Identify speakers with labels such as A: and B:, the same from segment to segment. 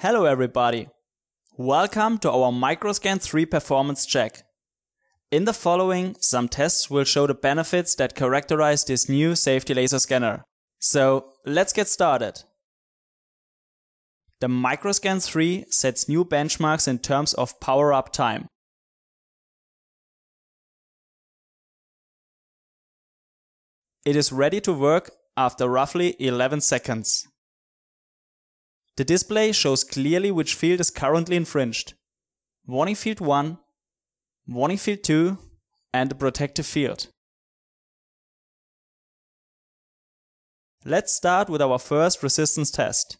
A: Hello everybody! Welcome to our Microscan 3 performance check. In the following, some tests will show the benefits that characterize this new safety laser scanner. So let's get started. The Microscan 3 sets new benchmarks in terms of power up time. It is ready to work after roughly 11 seconds. The display shows clearly which field is currently infringed. Warning field 1, warning field 2 and the protective field. Let's start with our first resistance test.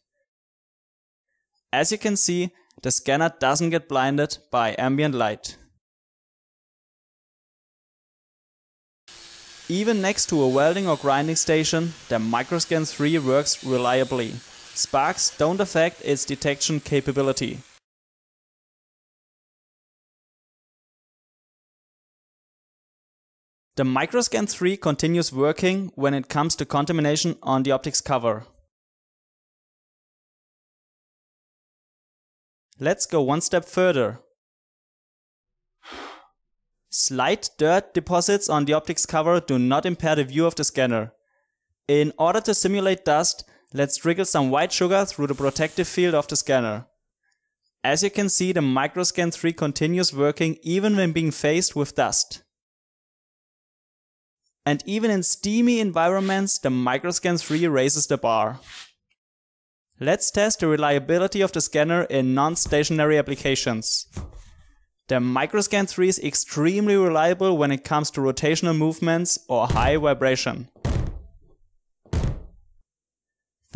A: As you can see, the scanner doesn't get blinded by ambient light. Even next to a welding or grinding station, the Microscan 3 works reliably. Sparks don't affect its detection capability. The Microscan 3 continues working when it comes to contamination on the optics cover. Let's go one step further. Slight dirt deposits on the optics cover do not impair the view of the scanner. In order to simulate dust, Let's trickle some white sugar through the protective field of the scanner. As you can see, the Microscan 3 continues working even when being faced with dust. And even in steamy environments, the Microscan 3 raises the bar. Let's test the reliability of the scanner in non-stationary applications. The Microscan 3 is extremely reliable when it comes to rotational movements or high vibration.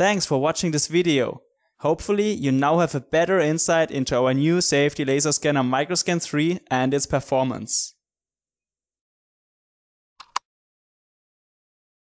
A: Thanks for watching this video. Hopefully you now have a better insight into our new safety laser scanner Microscan 3 and its performance.